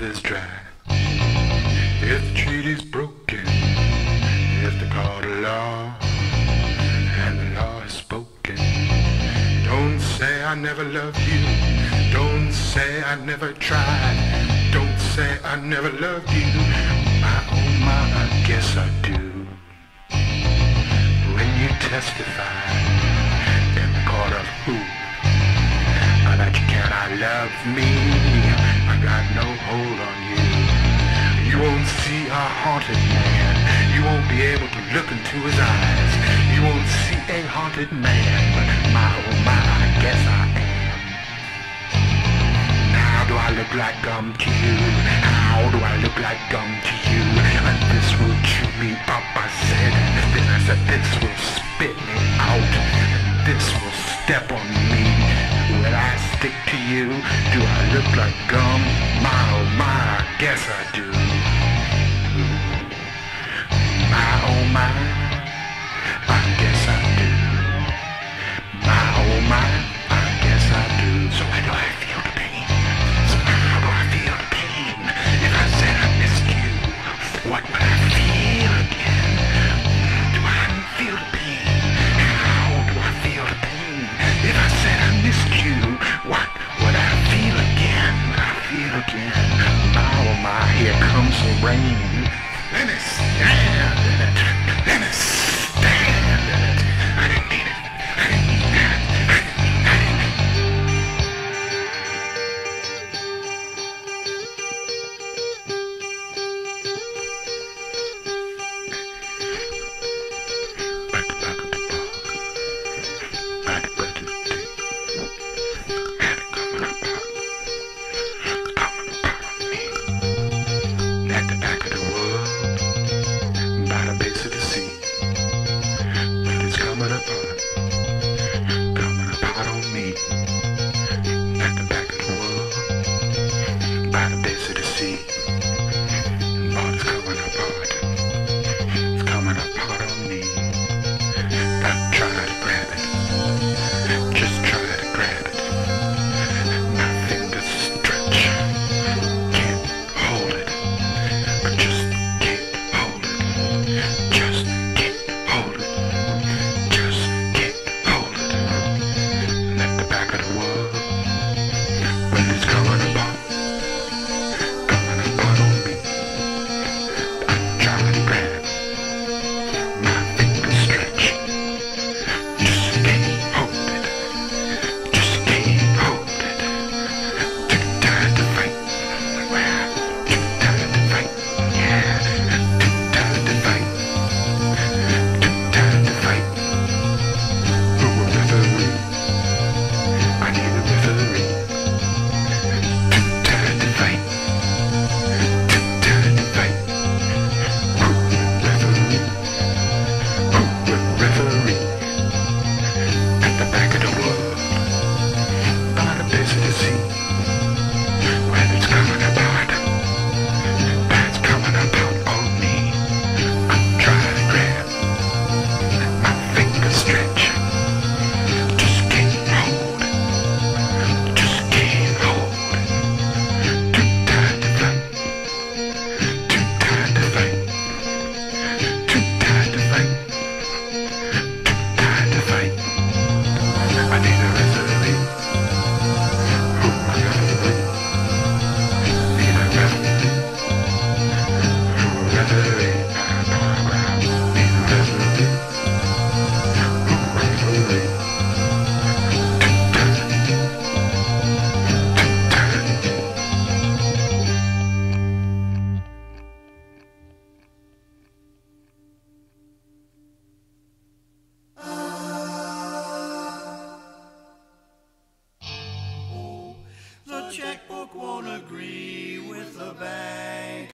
weather's dry, if the treaty's broken, if the call of law and the law is spoken, don't say I never loved you. Don't say I never tried. Don't say I never loved you. My oh my, I guess I do. When you testify in the court of who? That you cannot love me. Got no hold on you. You won't see a haunted man. You won't be able to look into his eyes. You won't see a haunted man. But my oh my, I guess I am. Now do I look like gum to you? How do I look like gum to you? And this will chew me up, I said. Then I said this will spit me out. And this will step on me. Will I stick to you? Do I look like gum? My oh my, I guess I do. My oh my, the rain. But it's coming apart, coming apart on me. At the back of the world, by the base of the sea, but it's coming apart, it's coming apart on me. Now try to grab it. Just try to grab it. My fingers stretch. Can't hold it. I just agree with the bank.